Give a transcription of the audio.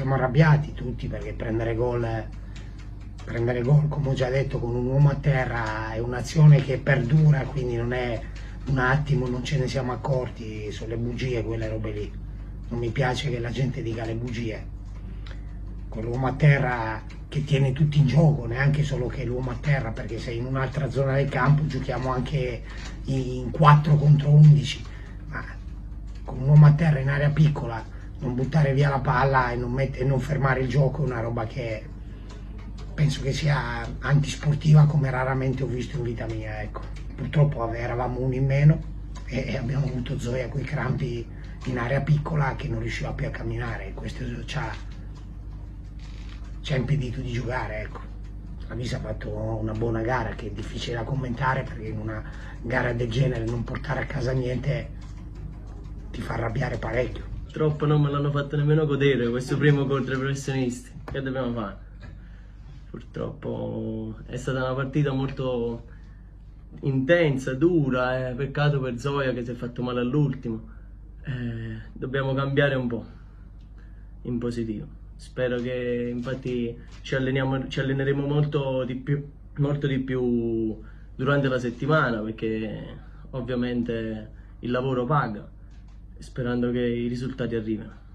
arrabbiati tutti perché prendere gol, prendere gol, come ho già detto, con un uomo a terra è un'azione che perdura, quindi non è un attimo, non ce ne siamo accorti, sono le bugie quelle robe lì. Non mi piace che la gente dica le bugie. Quell'uomo a terra che tiene tutti in gioco, neanche solo che l'uomo a terra, perché se in un'altra zona del campo giochiamo anche in 4 contro 11, ma con un uomo a terra in area piccola non buttare via la palla e non, e non fermare il gioco è una roba che penso che sia antisportiva come raramente ho visto in vita mia. Ecco. Purtroppo eravamo uno in meno e abbiamo avuto Zoya con i crampi in area piccola che non riusciva più a camminare. Questo ci ha, ci ha impedito di giocare. Ecco. La Visa ha fatto una buona gara che è difficile da commentare perché in una gara del genere non portare a casa niente ti fa arrabbiare parecchio. Purtroppo non me l'hanno fatto nemmeno godere questo primo contro i professionisti. Che dobbiamo fare? Purtroppo è stata una partita molto intensa, dura, eh. peccato per Zoya che si è fatto male all'ultimo. Eh, dobbiamo cambiare un po' in positivo. Spero che infatti ci, ci alleneremo molto di, più, molto di più durante la settimana perché ovviamente il lavoro paga sperando che i risultati arrivino.